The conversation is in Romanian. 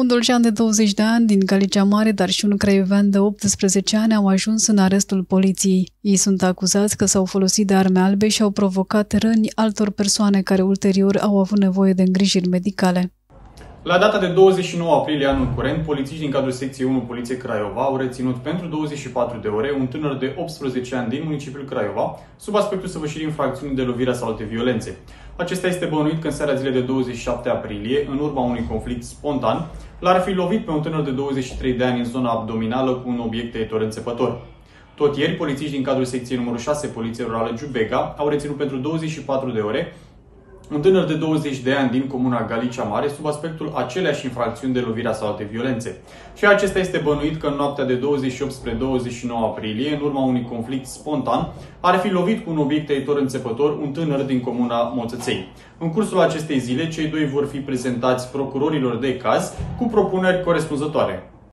Un doljean de 20 de ani din Galicia Mare, dar și un craiovean de 18 ani au ajuns în arestul poliției. Ei sunt acuzați că s-au folosit de arme albe și au provocat răni altor persoane care ulterior au avut nevoie de îngrijiri medicale. La data de 29 aprilie anul curent, polițiști din cadrul secției 1 Poliție Craiova au reținut pentru 24 de ore un tânăr de 18 ani din municipiul Craiova, sub aspectul săvârșirii infracțiunii de lovirea sau alte violențe. Acesta este bănuit că în seara zilei de 27 aprilie, în urma unui conflict spontan, l-ar fi lovit pe un tânăr de 23 de ani în zona abdominală cu un obiect etor înțepător. Tot ieri, polițiști din cadrul secției numărul 6 Poliție Rurală Giubega au reținut pentru 24 de ore un tânăr de 20 de ani din comuna Galicia Mare sub aspectul aceleași infracțiuni de lovirea sau alte violențe. Și acesta este bănuit că în noaptea de 28 spre 29 aprilie, în urma unui conflict spontan, ar fi lovit cu un obiect tăitor înțepător un tânăr din comuna Moțăței. În cursul acestei zile, cei doi vor fi prezentați procurorilor de caz cu propuneri corespunzătoare.